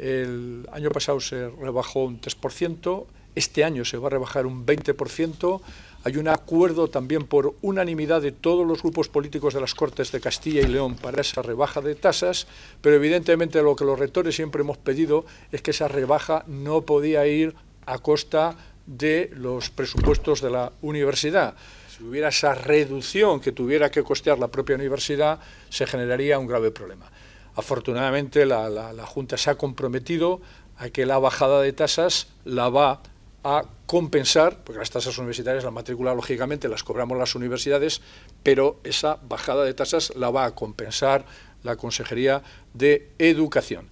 El año pasado se rebajó un 3%, este año se va a rebajar un 20%. Hay un acuerdo también por unanimidad de todos los grupos políticos de las Cortes de Castilla y León para esa rebaja de tasas, pero evidentemente lo que los rectores siempre hemos pedido es que esa rebaja no podía ir a costa de los presupuestos de la universidad. Si hubiera esa reducción que tuviera que costear la propia universidad, se generaría un grave problema. Afortunadamente la, la Junta se ha comprometido a que la bajada de tasas la va a compensar, porque las tasas universitarias, la matrícula, lógicamente, las cobramos las universidades, pero esa bajada de tasas la va a compensar la Consejería de Educación.